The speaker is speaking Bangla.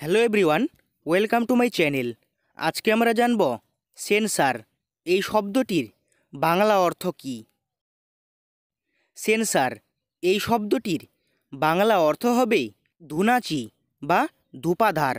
Hello everyone, welcome to my channel. আজকে আমরা জানব, সেন্সার, এই শব্দটির বাংলা অর্থ কী? সেন্সার, এই শব্দটির বাংলা অর্থ হবে ধুনাচি বা ধূপাধার।